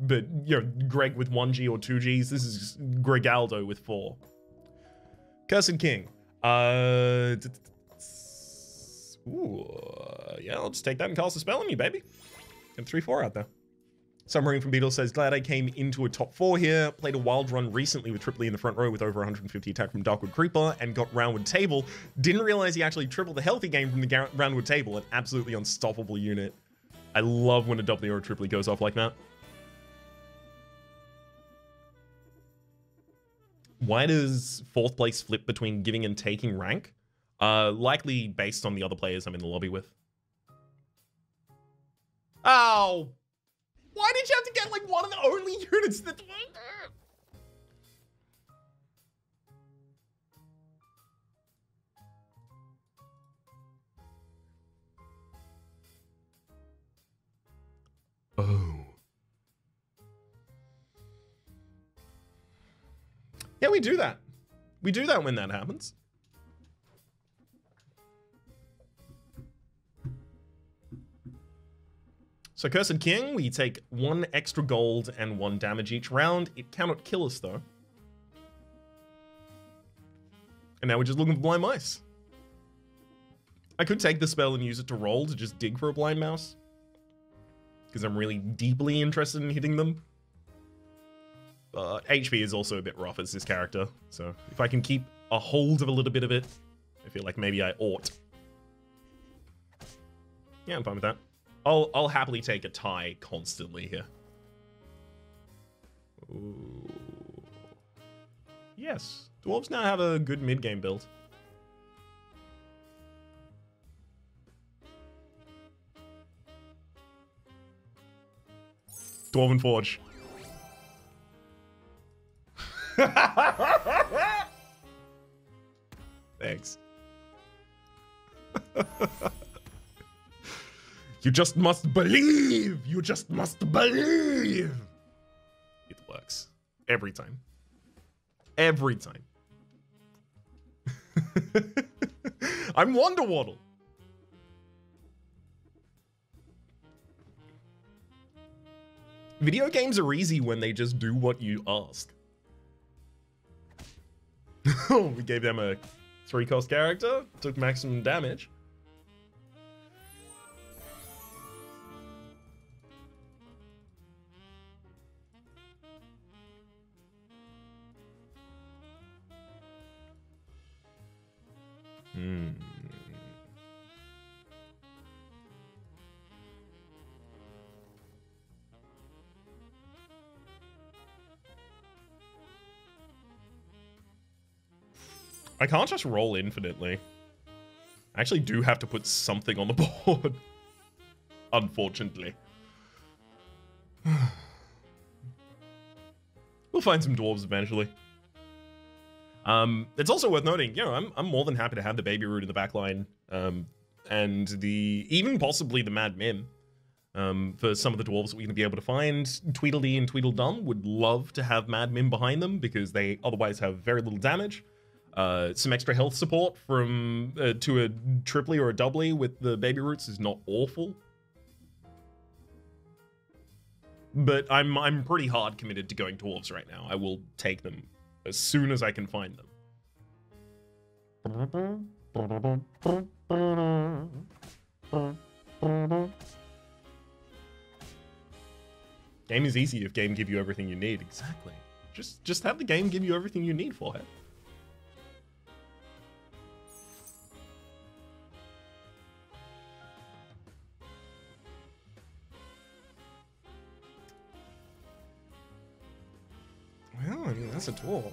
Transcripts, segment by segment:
but you know, Greg with one G or two Gs. This is Gregaldo with four. Cursed King. Uh, ooh, yeah, I'll just take that and cast a spell on you, baby. Three four out there. Submarine from Beetle says, glad I came into a top four here. Played a wild run recently with Triply in the front row with over 150 attack from Darkwood Creeper and got Roundwood Table. Didn't realize he actually tripled the healthy game from the Roundwood Table. An absolutely unstoppable unit. I love when a W or a Triply goes off like that. Why does fourth place flip between giving and taking rank? Uh, likely based on the other players I'm in the lobby with. Oh! Why did you have to get like one of the only units that... Yeah, we do that. We do that when that happens. So Cursed King, we take one extra gold and one damage each round. It cannot kill us though. And now we're just looking for blind mice. I could take the spell and use it to roll to just dig for a blind mouse. Because I'm really deeply interested in hitting them. Uh, but HP is also a bit rough as this character. So if I can keep a hold of a little bit of it, I feel like maybe I ought. Yeah, I'm fine with that. I'll I'll happily take a tie constantly here. Ooh. Yes, dwarves now have a good mid game build. Dwarven Forge. You just must believe. You just must believe. It works every time. Every time. I'm Wonder Waddle. Video games are easy when they just do what you ask. we gave them a three cost character, took maximum damage. I can't just roll infinitely. I actually do have to put something on the board. Unfortunately. we'll find some dwarves eventually. Um, it's also worth noting, you know, I'm, I'm more than happy to have the baby root in the backline, um, and the even possibly the Mad Mim. Um, for some of the dwarves that we're going to be able to find, Tweedledee and Tweedledum would love to have Mad Mim behind them because they otherwise have very little damage. Uh, some extra health support from uh, to a triply or a doubly with the baby roots is not awful. But I'm I'm pretty hard committed to going dwarves right now. I will take them as soon as I can find them. Game is easy if game give you everything you need. Exactly. Just just have the game give you everything you need for it. That's a dwarf.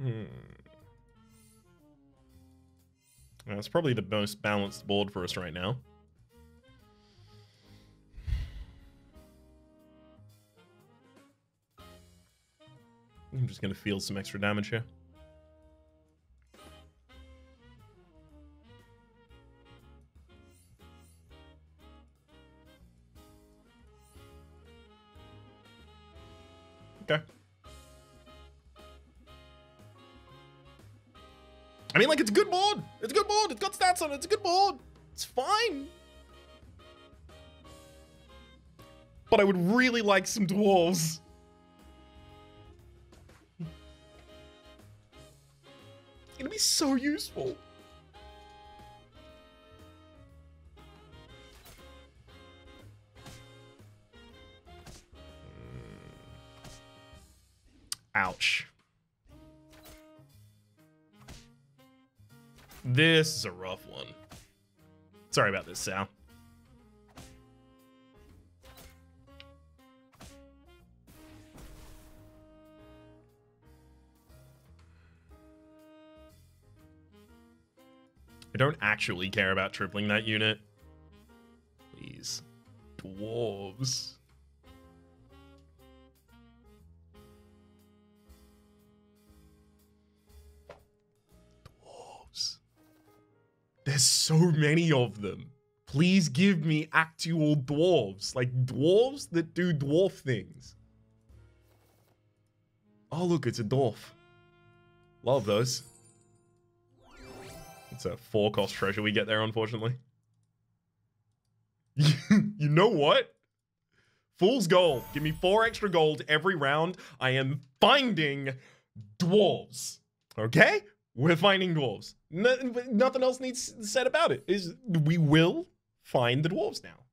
Hmm. That's probably the most balanced board for us right now. I'm just going to feel some extra damage here. It's a good board. It's fine. But I would really like some dwarves. Gonna be so useful. This is a rough one. Sorry about this, Sal. I don't actually care about tripling that unit. Please. Dwarves. There's so many of them. Please give me actual dwarves. Like dwarves that do dwarf things. Oh, look, it's a dwarf. Love those. It's a four cost treasure we get there, unfortunately. you know what? Fool's gold. Give me four extra gold every round. I am finding dwarves. Okay? We're finding dwarves. No, nothing else needs said about it. Is we will find the dwarves now.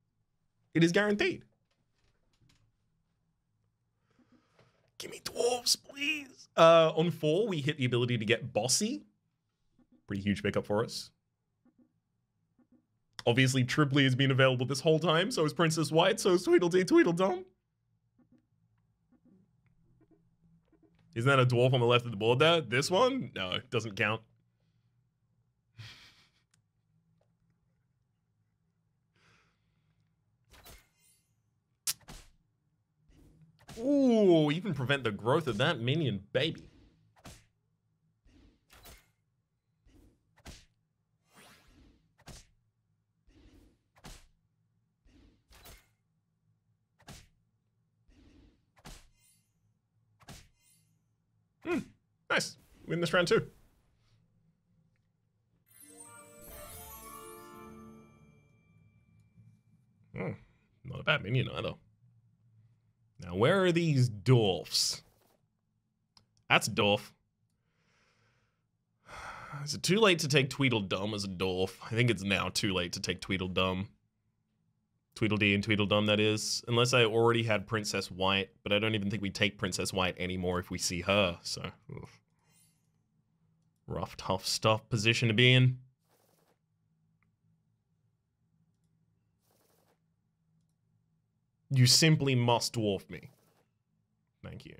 It is guaranteed. Give me dwarves, please. Uh, on four, we hit the ability to get bossy. Pretty huge pickup for us. Obviously, Triply has been available this whole time, so is Princess White, so is Tweedledee Tweedledum. Isn't that a dwarf on the left of the board there? This one? No, doesn't count. Ooh, even prevent the growth of that minion, baby. Hmm, nice. Win this round too. Hmm, not a bad minion either. Now, where are these dwarfs? That's a dwarf. Is it too late to take Tweedledum as a dwarf? I think it's now too late to take Tweedledum. Tweedledee and Tweedledum, that is. Unless I already had Princess White, but I don't even think we take Princess White anymore if we see her, so... Oof. Rough, tough stuff position to be in. You simply must dwarf me. Thank you.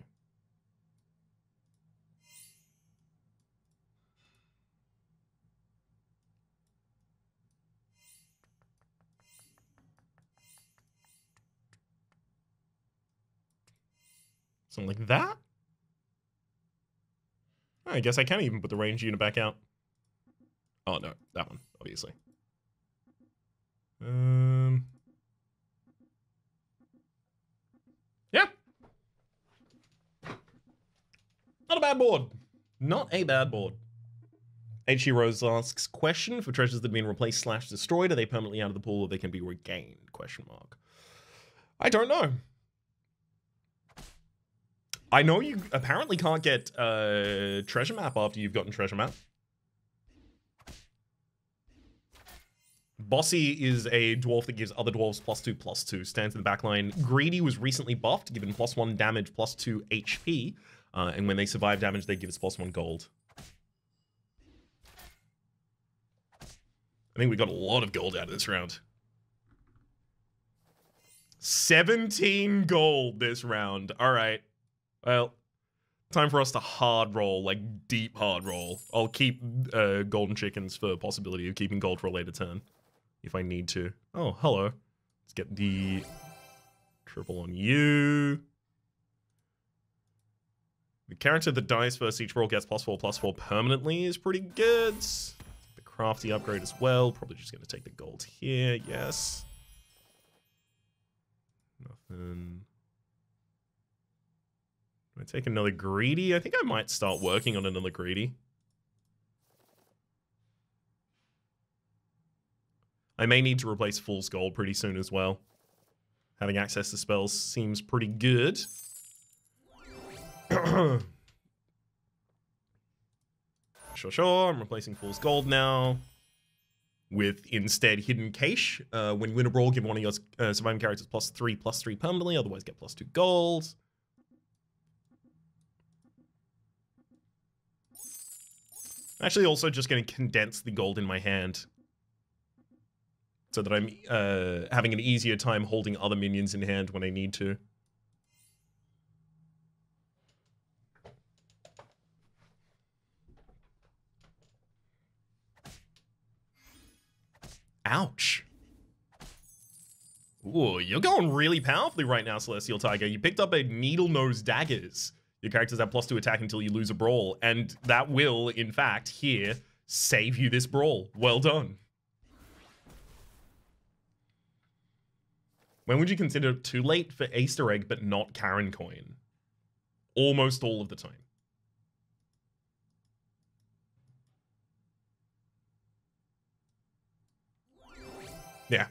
Something like that? I guess I can even put the range unit back out. Oh, no. That one, obviously. Um... Yeah. Not a bad board. Not a bad board. H.E. Rose asks, question, for treasures that have been replaced slash destroyed, are they permanently out of the pool or they can be regained? Question mark. I don't know. I know you apparently can't get uh, treasure map after you've gotten treasure map. Bossy is a dwarf that gives other dwarves plus two, plus two. Stands in the backline. Greedy was recently buffed, given plus one damage, plus two HP. Uh, and when they survive damage, they give us plus one gold. I think we got a lot of gold out of this round. 17 gold this round. All right. Well, time for us to hard roll, like deep hard roll. I'll keep uh, golden chickens for possibility of keeping gold for a later turn if I need to. Oh, hello. Let's get the triple on you. The character that dies first each roll gets plus four, plus four permanently is pretty good. The crafty upgrade as well. Probably just going to take the gold here. Yes. Nothing. I take another greedy? I think I might start working on another greedy. I may need to replace Fool's Gold pretty soon as well. Having access to spells seems pretty good. sure, sure. I'm replacing Fool's Gold now with instead Hidden Cache. Uh, when you win a brawl, give one of your uh, surviving characters plus three, plus three permanently, otherwise get plus two gold. I'm actually, also just going to condense the gold in my hand so that I'm uh, having an easier time holding other minions in hand when I need to. Ouch. Ooh, you're going really powerfully right now, Celestial Tiger. You picked up a Needle Nose Daggers. Your characters have plus two attack until you lose a brawl, and that will, in fact, here, save you this brawl. Well done. When would you consider too late for Easter egg but not Karen coin? Almost all of the time. Yeah.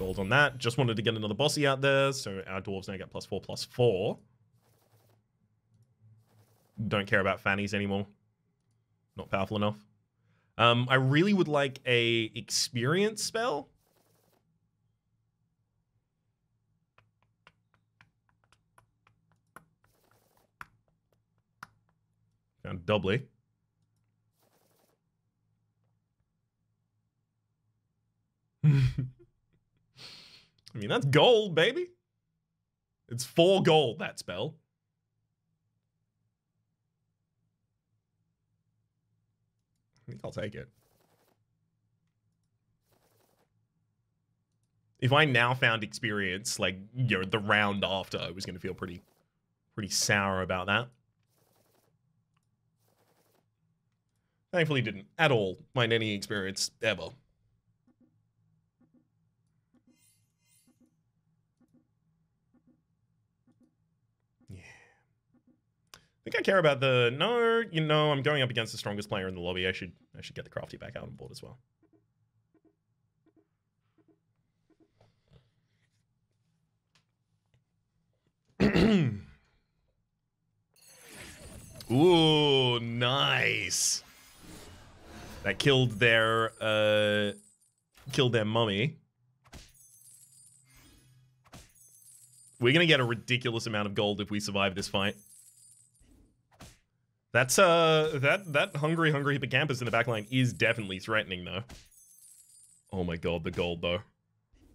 Gold on that. Just wanted to get another bossy out there, so our dwarves now get plus four, plus four. Don't care about fannies anymore. Not powerful enough. Um, I really would like a experience spell. Found doubly. I mean, that's gold, baby. It's four gold, that spell. I think I'll take it. If I now found experience, like, you know, the round after, I was going to feel pretty, pretty sour about that. Thankfully didn't at all mind any experience ever. Think I care about the no, you know, I'm going up against the strongest player in the lobby. I should I should get the crafty back out on board as well. Ooh, nice. That killed their uh killed their mummy. We're gonna get a ridiculous amount of gold if we survive this fight. That's uh that that hungry hungry hippocampus in the back line is definitely threatening though. Oh my god, the gold though.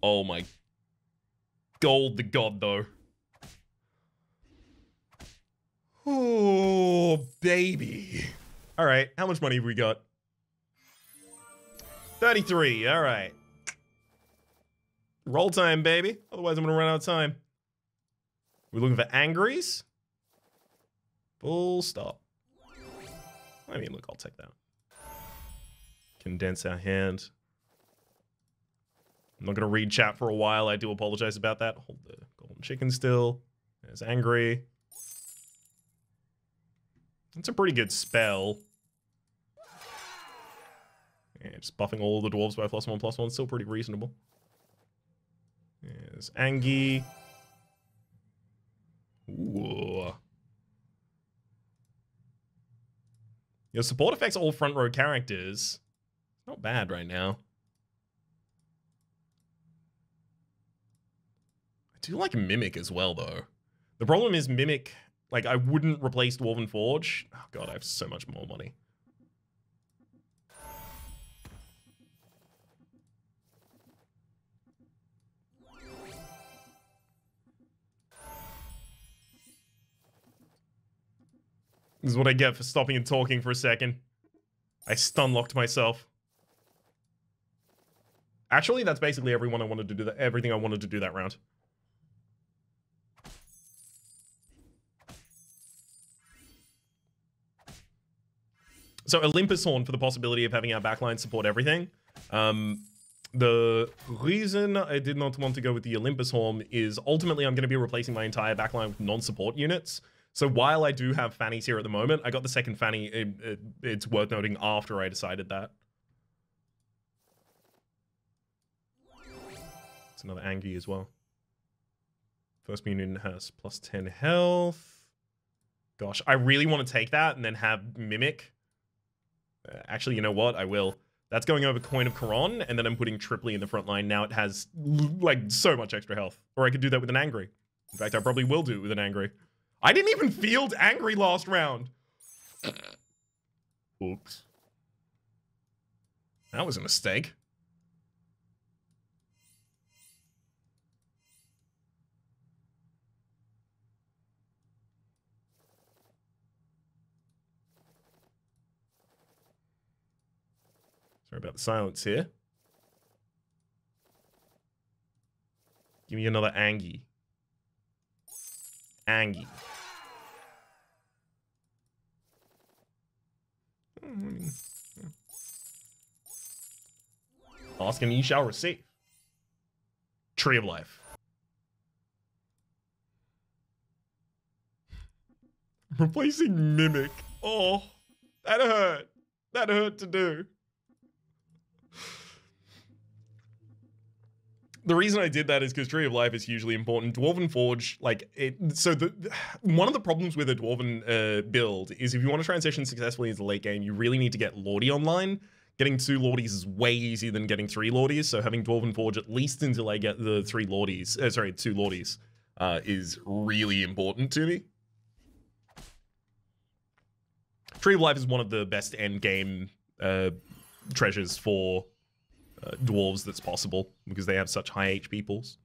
Oh my gold the god though. Oh baby. Alright, how much money have we got? 33, alright. Roll time, baby. Otherwise I'm gonna run out of time. We're looking for angries? Full stop. I mean, look, I'll take that. Condense our hand. I'm not going to read chat for a while. I do apologize about that. Hold the golden chicken still. It's angry. That's a pretty good spell. Yeah, just buffing all the dwarves by plus one, plus one. Still pretty reasonable. There's Angie. Ooh. Your support affects all front row characters. Not bad right now. I do like Mimic as well, though. The problem is Mimic, like, I wouldn't replace Dwarven Forge. Oh, God, I have so much more money. This is what I get for stopping and talking for a second. I stun locked myself. Actually, that's basically everyone I wanted to do that. Everything I wanted to do that round. So Olympus Horn for the possibility of having our backline support everything. Um, the reason I did not want to go with the Olympus Horn is ultimately I'm going to be replacing my entire backline with non-support units. So while I do have fannies here at the moment, I got the second fanny. It, it, it's worth noting after I decided that. It's another Angie as well. First mutant has plus 10 health. Gosh, I really want to take that and then have Mimic. Uh, actually, you know what? I will. That's going over Coin of Charon, and then I'm putting Triply in the front line. Now it has, like, so much extra health. Or I could do that with an Angry. In fact, I probably will do it with an Angry. I didn't even field Angry last round. Oops. That was a mistake. Sorry about the silence here. Give me another Angie. Angie. Ask and you shall receive. Tree of Life. Replacing Mimic. Oh, that hurt. That hurt to do. The reason I did that is because Tree of Life is hugely important. Dwarven Forge, like it. So the one of the problems with a Dwarven uh, build is if you want to transition successfully into the late game, you really need to get Lordy online. Getting two Lordies is way easier than getting three Lordies. So having Dwarven Forge at least until I get the three Lordies, uh, sorry, two Lordies, uh, is really important to me. Tree of Life is one of the best end game uh, treasures for uh, dwarves that's possible because they have such high HP pools.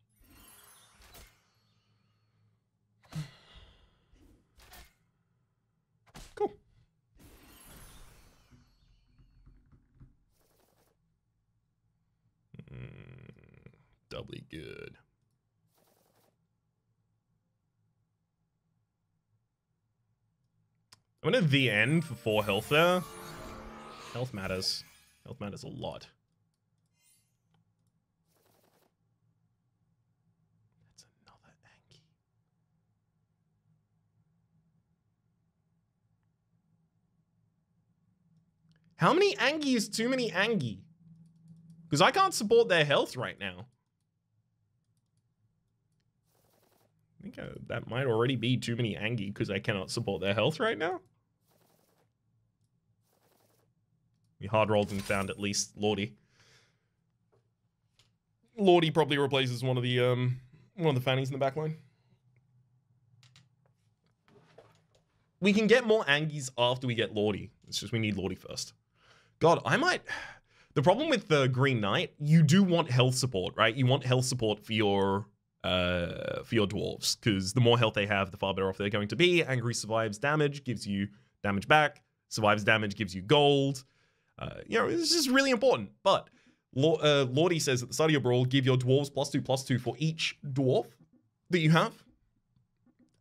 Cool. Mm, doubly good. I'm gonna the end for four health there. Health matters. Health matters a lot. How many Angie is too many Angie? Because I can't support their health right now. I think uh, that might already be too many Angie because I cannot support their health right now. We hard rolled and found at least Lordy. Lordy probably replaces one of the um one of the fannies in the back line. We can get more Angies after we get Lordy. It's just we need Lordy first. God, I might. The problem with the Green Knight, you do want health support, right? You want health support for your uh, for your dwarves because the more health they have, the far better off they're going to be. Angry survives damage, gives you damage back. Survives damage, gives you gold. Uh, you know, this is really important. But uh, Lordy says at the start of your brawl, give your dwarves plus two plus two for each dwarf that you have,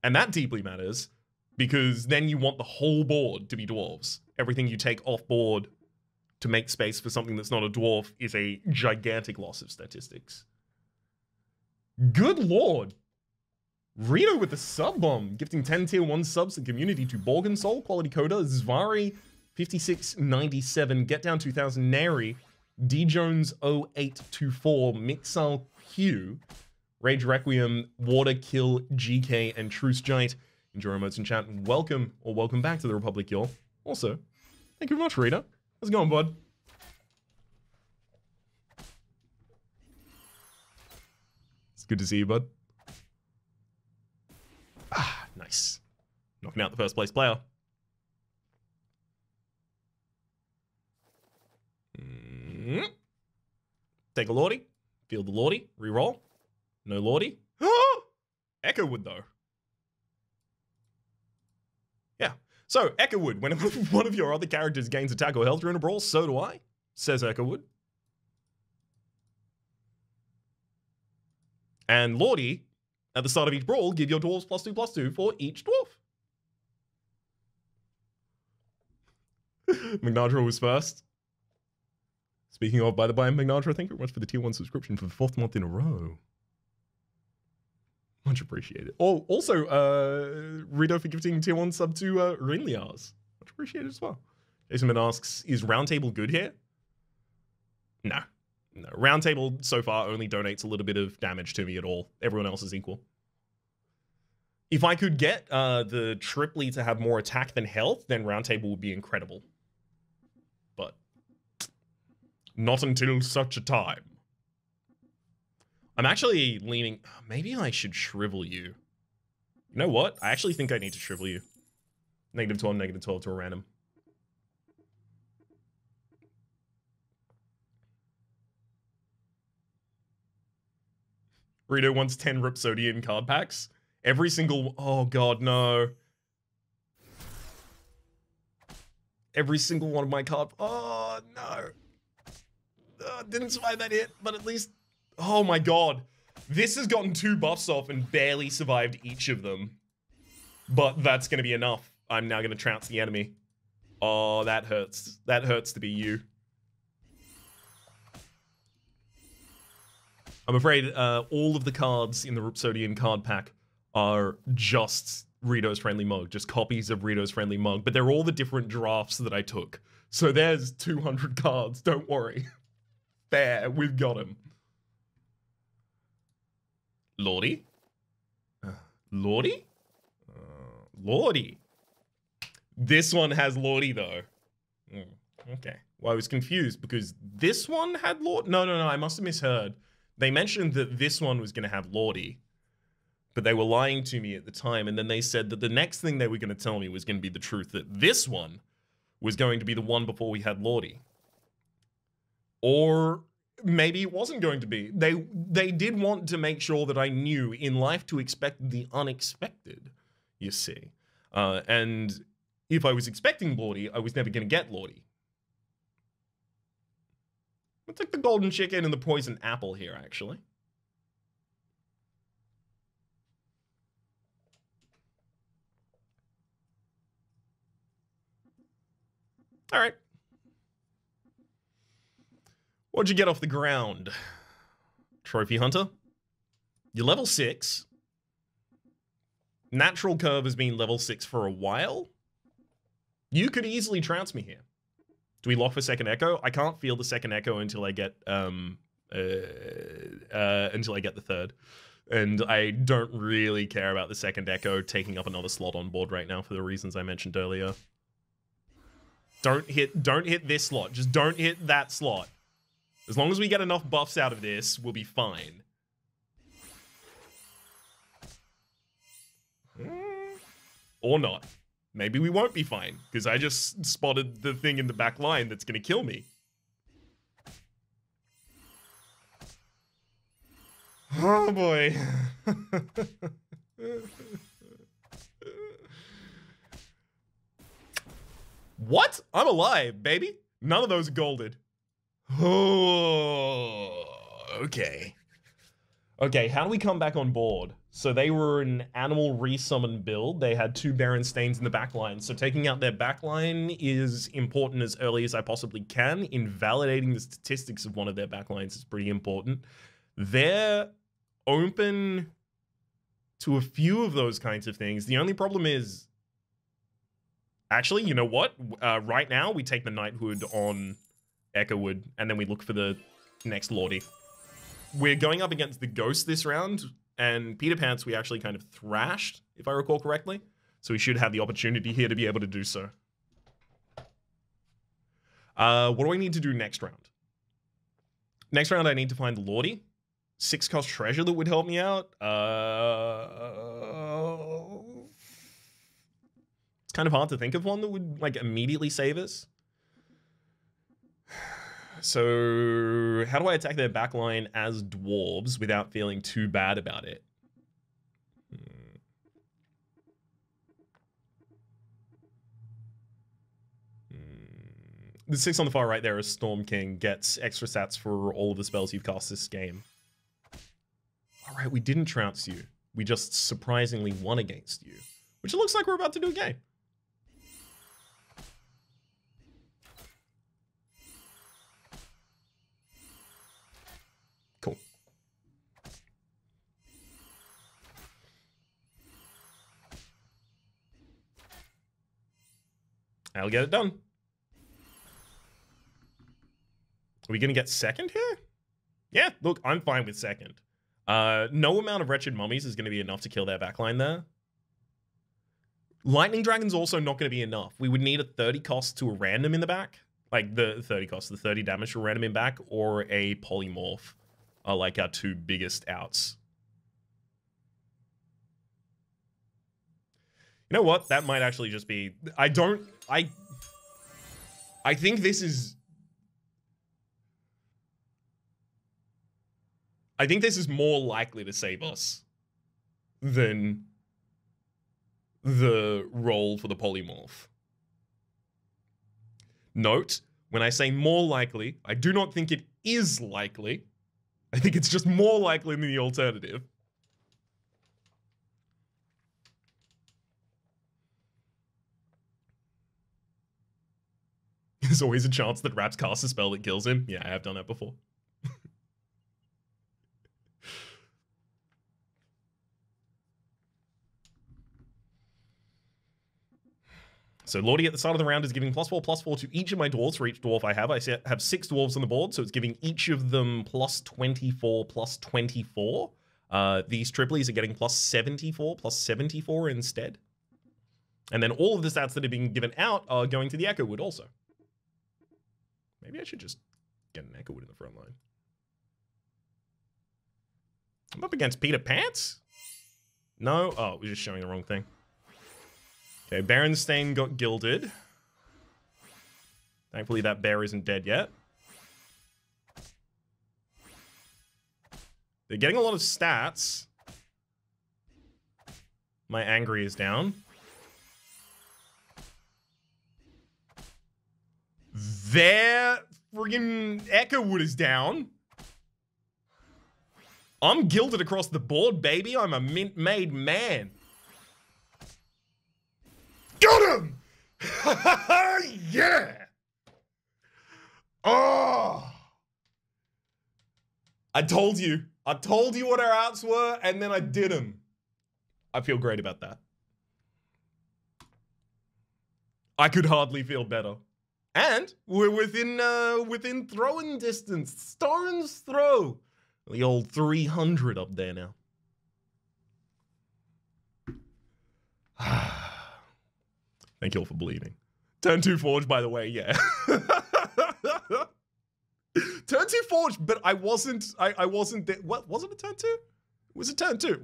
and that deeply matters because then you want the whole board to be dwarves. Everything you take off board to make space for something that's not a dwarf is a gigantic loss of statistics. Good lord. Rito with the sub bomb, gifting 10 tier 1 subs to community to Borgen Soul, Quality Coda, Zvari, 5697, Get Down 2000, Neri, D Jones 0824, Mixal Q, Rage Requiem, Water Kill, GK, and Truce Giant. Enjoy our emotes in chat. and Welcome or welcome back to the Rhapublic, y'all. Also, thank you very much, Rita. How's it going, bud? It's good to see you, bud. Ah, nice. Knocking out the first place player. Mm -hmm. Take a Lordy. Feel the Lordy. Reroll. No Lordy. Echowood, though. So, Echowood, when one of your other characters gains attack or health during a brawl, so do I, says Echowood. And Lordy, at the start of each brawl, give your dwarves plus two plus two for each dwarf. Magnadra was first. Speaking of, by the by, Magnadra, thank you very much for the tier one subscription for the fourth month in a row. Much appreciated. Oh, also, uh, Rito for gifting tier 1 sub to uh, Rinliars. Much appreciated as well. Jason asks, is Roundtable good here? No. No. Roundtable so far only donates a little bit of damage to me at all. Everyone else is equal. If I could get uh, the Triply to have more attack than health, then Roundtable would be incredible. But not until such a time. I'm actually leaning... Oh, maybe I should shrivel you. You know what? I actually think I need to shrivel you. Negative 12, negative 12 to a random. Rito wants 10 Rhapsodian card packs. Every single... Oh, God, no. Every single one of my card... Oh, no. Oh, didn't survive that hit, but at least... Oh, my God. This has gotten two buffs off and barely survived each of them. But that's going to be enough. I'm now going to trounce the enemy. Oh, that hurts. That hurts to be you. I'm afraid uh, all of the cards in the Rhapsodian card pack are just Rito's Friendly Mug, just copies of Rito's Friendly Mug, but they're all the different drafts that I took. So there's 200 cards, don't worry. there, we've got him. Lordy? Uh, Lordy? Uh, Lordy. This one has Lordy though. Mm, okay. Well, I was confused because this one had Lord. No, no, no. I must have misheard. They mentioned that this one was going to have Lordy, but they were lying to me at the time. And then they said that the next thing they were going to tell me was going to be the truth that this one was going to be the one before we had Lordy. Or maybe it wasn't going to be. They they did want to make sure that I knew in life to expect the unexpected. You see, uh, and if I was expecting Lordy, I was never going to get Lordy. I'll take the golden chicken and the poison apple here, actually. All right. What'd you get off the ground? Trophy Hunter? You're level 6. Natural Curve has been level 6 for a while. You could easily trounce me here. Do we lock for second echo? I can't feel the second echo until I get um uh, uh until I get the third. And I don't really care about the second echo taking up another slot on board right now for the reasons I mentioned earlier. Don't hit don't hit this slot. Just don't hit that slot. As long as we get enough buffs out of this, we'll be fine. Hmm. Or not. Maybe we won't be fine, because I just spotted the thing in the back line that's going to kill me. Oh boy. what? I'm alive, baby. None of those golded. Oh, okay. Okay, how do we come back on board? So they were an animal resummon build. They had two Baron Stains in the backline. So taking out their backline is important as early as I possibly can. Invalidating the statistics of one of their backlines is pretty important. They're open to a few of those kinds of things. The only problem is, actually, you know what? Uh, right now, we take the Knighthood on Echowood, and then we look for the next Lordy. We're going up against the Ghost this round, and Peter Pants we actually kind of thrashed, if I recall correctly. So we should have the opportunity here to be able to do so. Uh, what do I need to do next round? Next round, I need to find the Lordy. Six cost treasure that would help me out. Uh, it's kind of hard to think of one that would like immediately save us. So, how do I attack their backline as dwarves without feeling too bad about it? Hmm. The six on the far right there is Storm King, gets extra stats for all of the spells you've cast this game. Alright, we didn't trounce you. We just surprisingly won against you. Which it looks like we're about to do again. I'll get it done. Are we going to get second here? Yeah, look, I'm fine with second. Uh, no amount of Wretched Mummies is going to be enough to kill their backline there. Lightning Dragon's also not going to be enough. We would need a 30 cost to a random in the back. Like the 30 cost, the 30 damage to a random in back, or a polymorph are like our two biggest outs. You know what? That might actually just be. I don't. I. I think this is. I think this is more likely to save us than the role for the polymorph. Note, when I say more likely, I do not think it is likely. I think it's just more likely than the alternative. There's always a chance that Raps casts a spell that kills him. Yeah, I have done that before. So Lordy at the start of the round is giving plus four, plus four to each of my dwarves for each dwarf I have. I have six dwarves on the board, so it's giving each of them plus 24, plus 24. Uh, these triplies are getting plus 74, plus 74 instead. And then all of the stats that are being given out are going to the Echo Wood also. Maybe I should just get an Echo Wood in the front line. I'm up against Peter Pants? No? Oh, we're just showing the wrong thing. Okay, Berenstain got gilded. Thankfully that bear isn't dead yet. They're getting a lot of stats. My angry is down. Their friggin' Echo Wood is down. I'm gilded across the board, baby. I'm a mint-made man. Got him! yeah! Oh! I told you. I told you what our outs were, and then I did them. I feel great about that. I could hardly feel better. And we're within uh, within throwing distance. Stone's throw. The old 300 up there now. Thank you all for believing. Turn two forge, by the way, yeah. turn two forge, but I wasn't. I, I wasn't. What was it? A turn two? Was it turn two?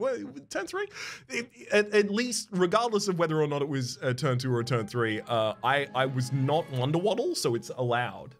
Turn three? It, at, at, least, regardless of whether or not it was a turn two or a turn three, uh, I I was not Wonder Waddle, so it's allowed.